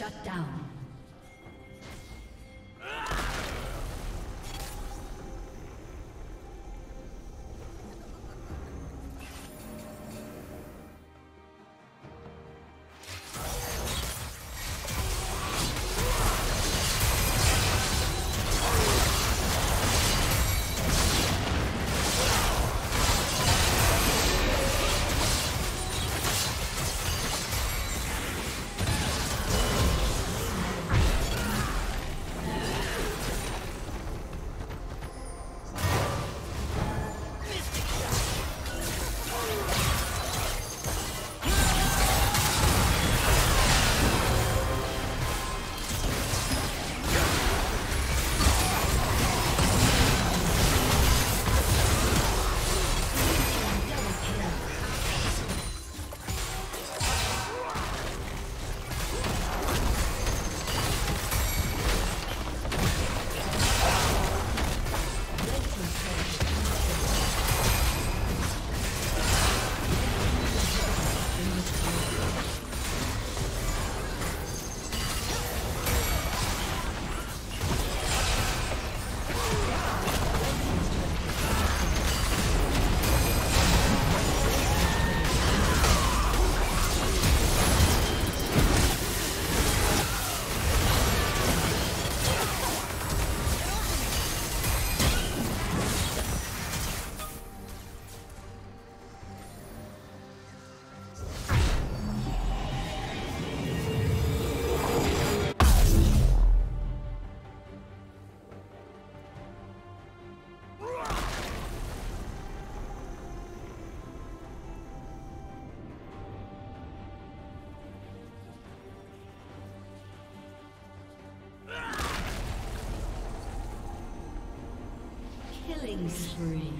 Shut down. Killing spree.